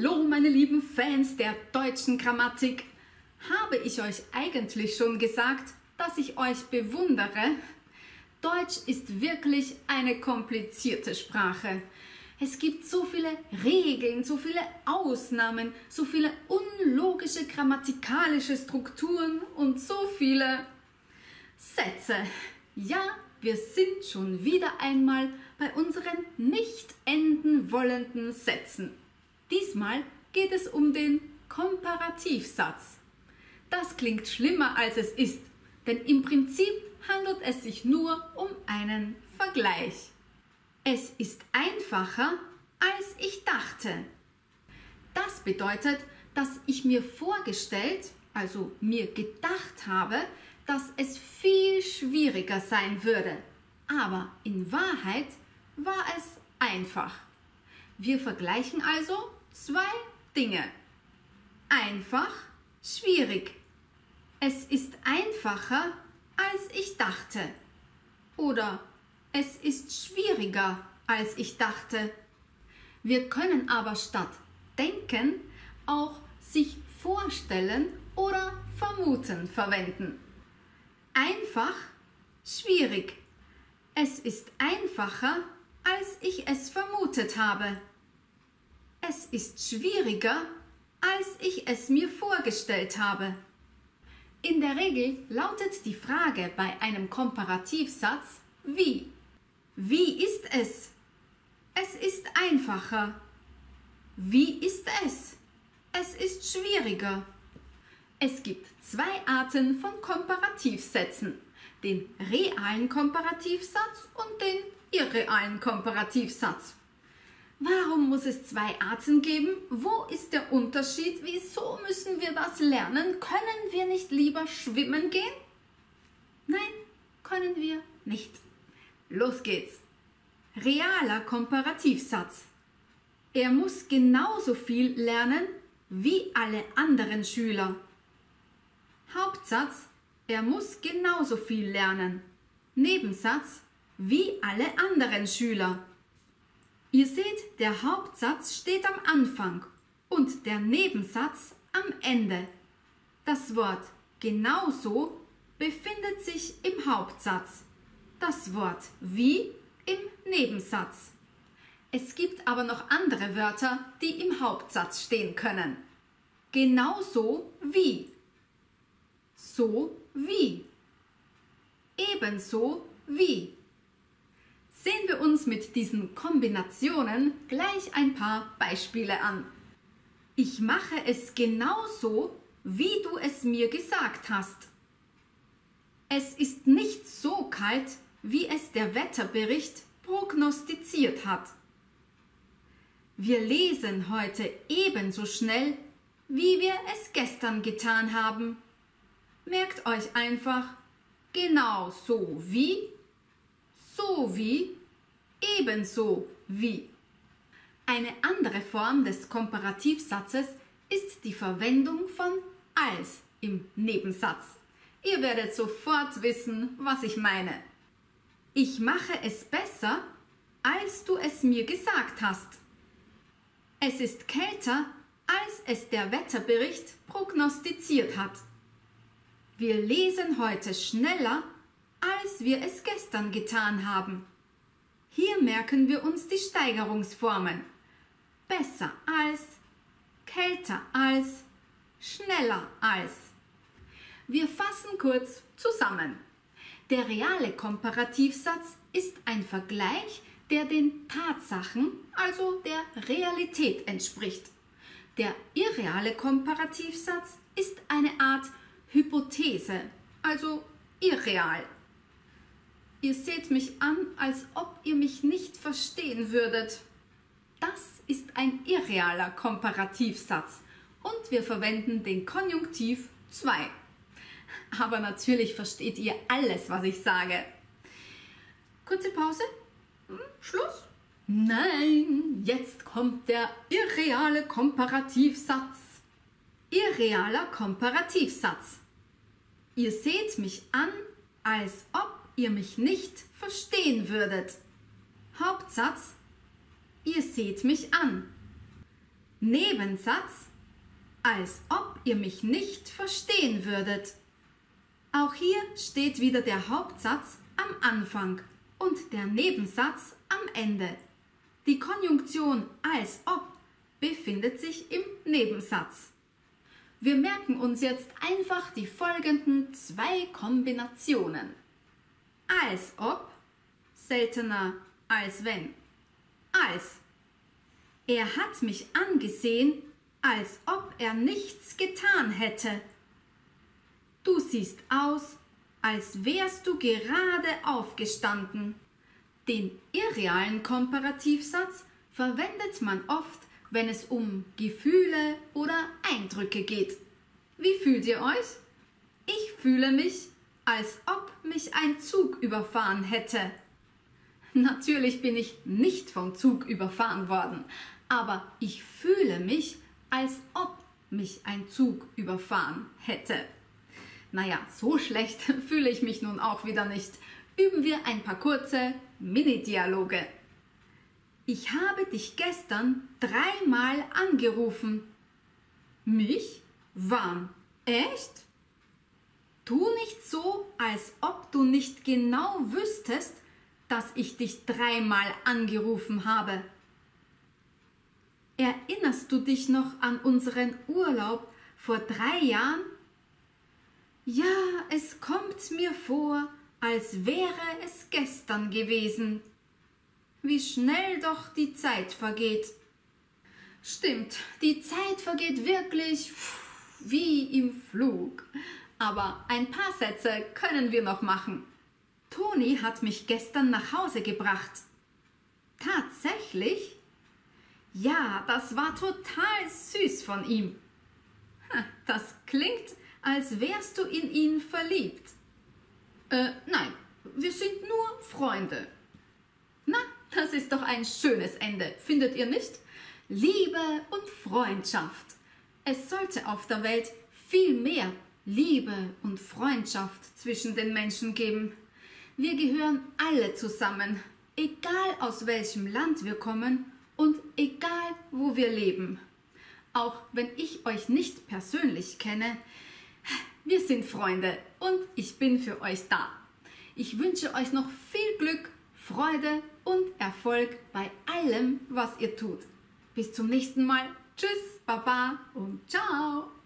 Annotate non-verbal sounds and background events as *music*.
Hallo, meine lieben Fans der deutschen Grammatik. Habe ich euch eigentlich schon gesagt, dass ich euch bewundere? Deutsch ist wirklich eine komplizierte Sprache. Es gibt so viele Regeln, so viele Ausnahmen, so viele unlogische grammatikalische Strukturen und so viele Sätze. Ja, wir sind schon wieder einmal bei unseren nicht enden wollenden Sätzen. Diesmal geht es um den Komparativsatz. Das klingt schlimmer als es ist, denn im Prinzip handelt es sich nur um einen Vergleich. Es ist einfacher, als ich dachte. Das bedeutet, dass ich mir vorgestellt, also mir gedacht habe, dass es viel schwieriger sein würde. Aber in Wahrheit war es einfach. Wir vergleichen also zwei Dinge. Einfach, schwierig. Es ist einfacher, als ich dachte. Oder es ist schwieriger, als ich dachte. Wir können aber statt denken auch sich vorstellen oder vermuten verwenden. Einfach, schwierig. Es ist einfacher, als ich es vermutet habe. Es ist schwieriger, als ich es mir vorgestellt habe. In der Regel lautet die Frage bei einem Komparativsatz wie. Wie ist es? Es ist einfacher. Wie ist es? Es ist schwieriger. Es gibt zwei Arten von Komparativsätzen, den realen Komparativsatz und den irrealen Komparativsatz. Warum muss es zwei Arten geben? Wo ist der Unterschied? Wieso müssen wir das lernen? Können wir nicht lieber schwimmen gehen? Nein, können wir nicht. Los geht's. Realer Komparativsatz. Er muss genauso viel lernen wie alle anderen Schüler. Hauptsatz. Er muss genauso viel lernen. Nebensatz. Wie alle anderen Schüler. Ihr seht, der Hauptsatz steht am Anfang und der Nebensatz am Ende. Das Wort genauso befindet sich im Hauptsatz, das Wort wie im Nebensatz. Es gibt aber noch andere Wörter, die im Hauptsatz stehen können. Genauso wie. So wie. Ebenso wie. Sehen wir uns mit diesen Kombinationen gleich ein paar Beispiele an. Ich mache es genauso, wie du es mir gesagt hast. Es ist nicht so kalt, wie es der Wetterbericht prognostiziert hat. Wir lesen heute ebenso schnell, wie wir es gestern getan haben. Merkt euch einfach, genau so wie, so wie ebenso wie. Eine andere Form des Komparativsatzes ist die Verwendung von als im Nebensatz. Ihr werdet sofort wissen, was ich meine. Ich mache es besser, als du es mir gesagt hast. Es ist kälter, als es der Wetterbericht prognostiziert hat. Wir lesen heute schneller, als wir es gestern getan haben. Hier merken wir uns die Steigerungsformen. Besser als, kälter als, schneller als. Wir fassen kurz zusammen. Der reale Komparativsatz ist ein Vergleich, der den Tatsachen, also der Realität entspricht. Der irreale Komparativsatz ist eine Art Hypothese, also irreal. Ihr seht mich an, als ob ihr mich nicht verstehen würdet. Das ist ein irrealer Komparativsatz und wir verwenden den Konjunktiv 2. Aber natürlich versteht ihr alles, was ich sage. Kurze Pause. Hm, Schluss? Nein, jetzt kommt der irreale Komparativsatz. Irrealer Komparativsatz. Ihr seht mich an, als ob ihr mich nicht verstehen würdet. Hauptsatz, ihr seht mich an. Nebensatz, als ob ihr mich nicht verstehen würdet. Auch hier steht wieder der Hauptsatz am Anfang und der Nebensatz am Ende. Die Konjunktion als ob befindet sich im Nebensatz. Wir merken uns jetzt einfach die folgenden zwei Kombinationen. Als ob, seltener als wenn. Als. Er hat mich angesehen, als ob er nichts getan hätte. Du siehst aus, als wärst du gerade aufgestanden. Den irrealen Komparativsatz verwendet man oft, wenn es um Gefühle oder Eindrücke geht. Wie fühlt ihr euch? Ich fühle mich, als ob mich ein Zug überfahren hätte. Natürlich bin ich nicht vom Zug überfahren worden, aber ich fühle mich, als ob mich ein Zug überfahren hätte. Naja, so schlecht *laughs* fühle ich mich nun auch wieder nicht. Üben wir ein paar kurze Mini-Dialoge. Ich habe dich gestern dreimal angerufen. Mich? Wann? Echt? Tu nicht so, als ob du nicht genau wüsstest, dass ich dich dreimal angerufen habe. Erinnerst du dich noch an unseren Urlaub vor drei Jahren? Ja, es kommt mir vor, als wäre es gestern gewesen. Wie schnell doch die Zeit vergeht. Stimmt, die Zeit vergeht wirklich wie im Flug. Aber ein paar Sätze können wir noch machen. Toni hat mich gestern nach Hause gebracht. Tatsächlich? Ja, das war total süß von ihm. Das klingt, als wärst du in ihn verliebt. Äh, nein, wir sind nur Freunde. Na, das ist doch ein schönes Ende, findet ihr nicht? Liebe und Freundschaft. Es sollte auf der Welt viel mehr Liebe und Freundschaft zwischen den Menschen geben. Wir gehören alle zusammen, egal aus welchem Land wir kommen und egal wo wir leben. Auch wenn ich euch nicht persönlich kenne, wir sind Freunde und ich bin für euch da. Ich wünsche euch noch viel Glück, Freude und Erfolg bei allem, was ihr tut. Bis zum nächsten Mal. Tschüss, Baba und ciao.